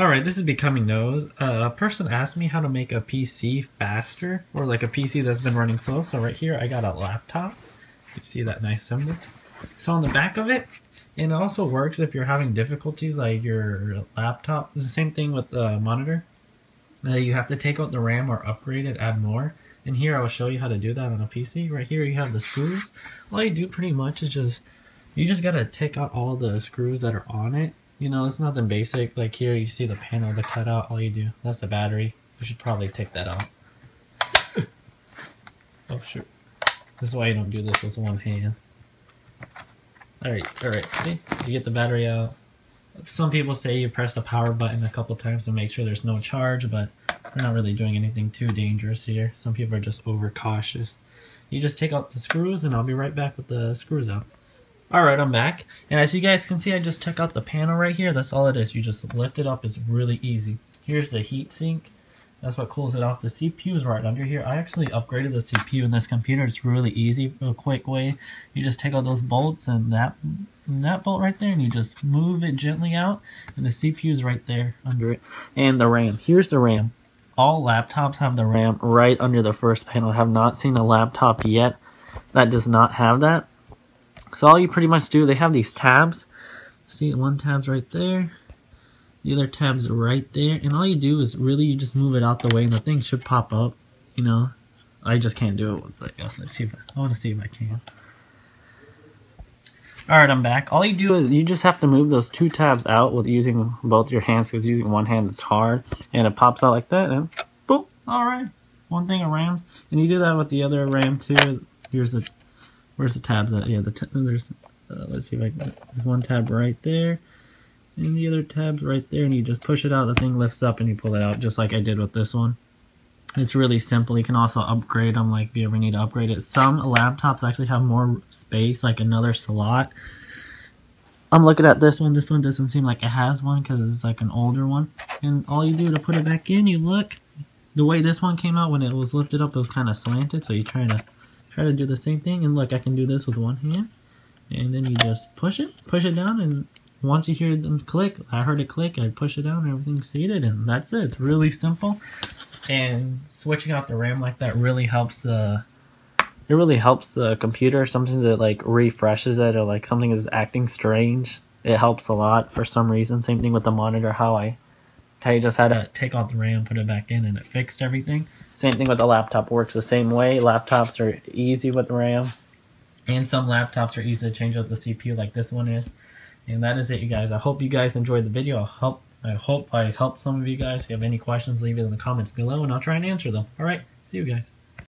Alright, this is Becoming Nose. Uh, a person asked me how to make a PC faster, or like a PC that's been running slow. So right here, I got a laptop. You see that nice symbol? So on the back of it, and it also works if you're having difficulties like your laptop. It's the same thing with the monitor. Uh, you have to take out the RAM or upgrade it, add more. And here I will show you how to do that on a PC. Right here you have the screws. All you do pretty much is just, you just gotta take out all the screws that are on it you know, it's nothing basic. Like here, you see the panel, the cutout, all you do. That's the battery. You should probably take that out. oh, shoot. This is why you don't do this with one hand. Alright, alright. See? You get the battery out. Some people say you press the power button a couple times to make sure there's no charge, but we're not really doing anything too dangerous here. Some people are just overcautious. You just take out the screws and I'll be right back with the screws out. Alright, I'm back. And as you guys can see, I just took out the panel right here. That's all it is. You just lift it up. It's really easy. Here's the heat sink. That's what cools it off. The CPU is right under here. I actually upgraded the CPU in this computer. It's really easy, a quick way. You just take out those bolts and that and that bolt right there and you just move it gently out and the CPU is right there under it. And the RAM. Here's the RAM. All laptops have the RAM right under the first panel. I have not seen a laptop yet that does not have that. So all you pretty much do, they have these tabs. See, one tab's right there. The other tab's right there. And all you do is really, you just move it out the way and the thing should pop up. You know, I just can't do it with like, let's see if I, I want to see if I can. Alright, I'm back. All you do is you just have to move those two tabs out with using both your hands because using one hand is hard. And it pops out like that and boom, alright. One thing of RAMs. And you do that with the other RAM too. Here's the Where's the tabs at? Yeah, the there's, uh, let's see if I can, there's one tab right there, and the other tab's right there, and you just push it out, the thing lifts up, and you pull it out, just like I did with this one. It's really simple. You can also upgrade them, like if you ever need to upgrade it. Some laptops actually have more space, like another slot. I'm looking at this one. This one doesn't seem like it has one because it's like an older one. And all you do to put it back in, you look. The way this one came out when it was lifted up, it was kind of slanted, so you try to try to do the same thing and look I can do this with one hand and then you just push it push it down and once you hear them click I heard it click I push it down everything's seated and that's it. It's really simple and switching out the RAM like that really helps the it really helps the computer. Sometimes it like refreshes it or like something is acting strange. It helps a lot for some reason. Same thing with the monitor how I how you just had to take out the RAM put it back in and it fixed everything same thing with the laptop, works the same way. Laptops are easy with the RAM. And some laptops are easy to change out the CPU like this one is. And that is it, you guys. I hope you guys enjoyed the video. I hope I hope I helped some of you guys. If you have any questions, leave it in the comments below, and I'll try and answer them. All right, see you guys.